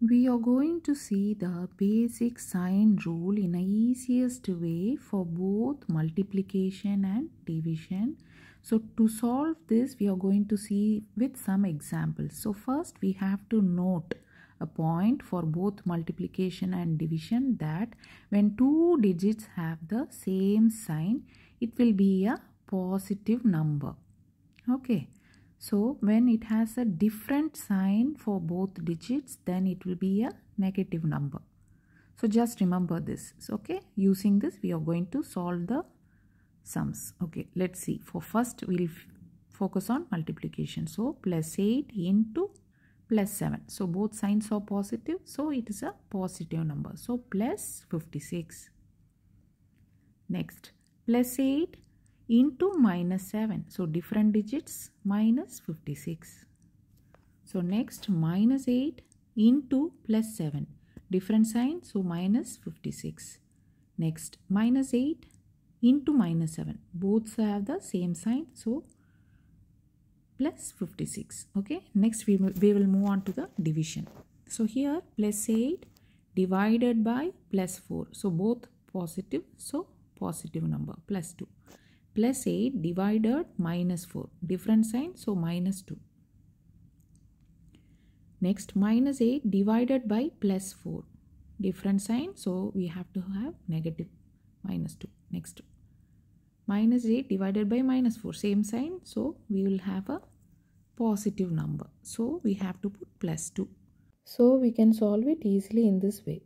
We are going to see the basic sign rule in a easiest way for both multiplication and division. So to solve this, we are going to see with some examples. So first we have to note a point for both multiplication and division that when two digits have the same sign, it will be a positive number. Okay. So when it has a different sign for both digits, then it will be a negative number. So just remember this. Okay. Using this, we are going to solve the sums. Okay. Let's see. For first, we'll focus on multiplication. So plus 8 into plus 7. So both signs are positive. So it is a positive number. So plus 56. Next, plus 8 into minus 7. So different digits minus 56. So next minus 8 into plus 7. Different sign so minus 56. Next minus 8 into minus 7. Both have the same sign so plus 56. Okay. Next we, we will move on to the division. So here plus 8 divided by plus 4. So both positive. So positive number plus 2 plus 8 divided minus 4 different sign so minus 2 next minus 8 divided by plus 4 different sign so we have to have negative minus 2 next. Minus 8 divided by minus 4 same sign so we will have a positive number. So we have to put plus 2 so we can solve it easily in this way